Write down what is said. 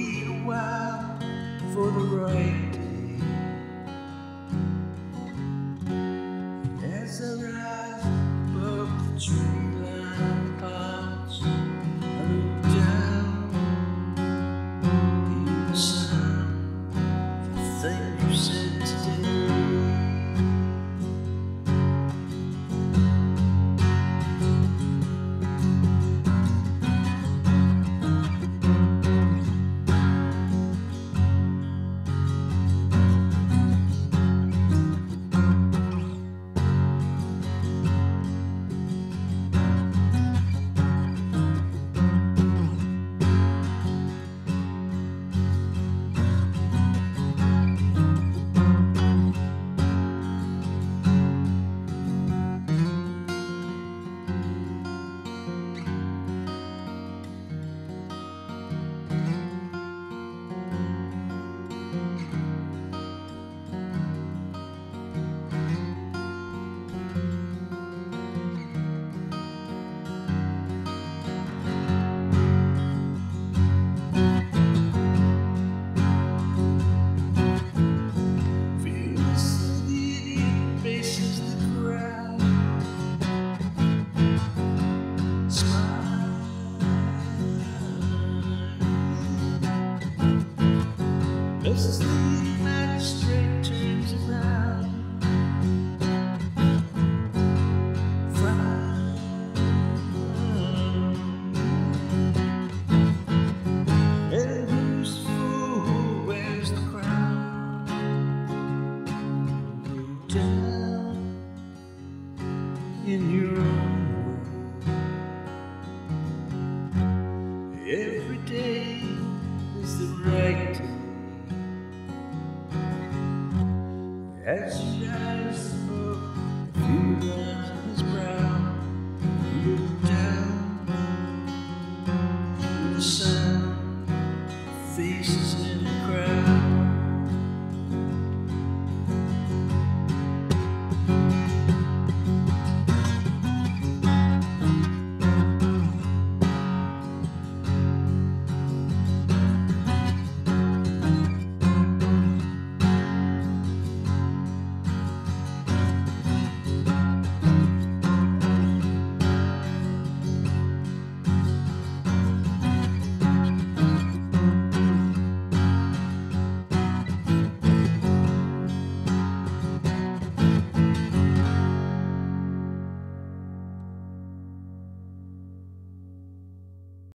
Wait a while for the right day. As I rise above the tree-lined clouds, I look down, hear the sound of the thing you said down in your own world. Every day is the right day. As you rise above few lines on his brow, look down to the sun.